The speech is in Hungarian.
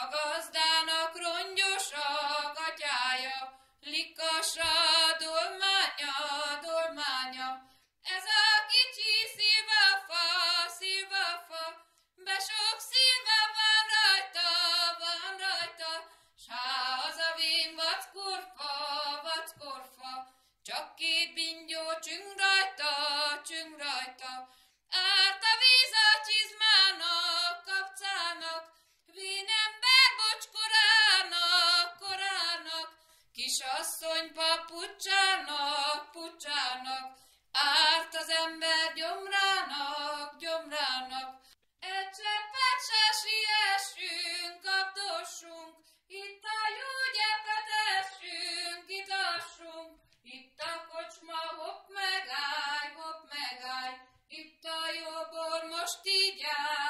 A gazdának rongyos a gatyája, likasa dolmánya, dolmánya. Ez a kicsi szilvafa, szilvafa, be sok szilva van rajta, van rajta, s há az a vén vackorfa, vackorfa, csak két bingyó csüng rajta, kisasszony papucsának, pucsának, árt az ember gyomrának, gyomrának. Egy cseppet se siessünk, kapdossunk, itt a jó gyepet essünk, itassunk, itt a kocsma, hopp megállj, hopp megállj, itt a jó bor most így áll.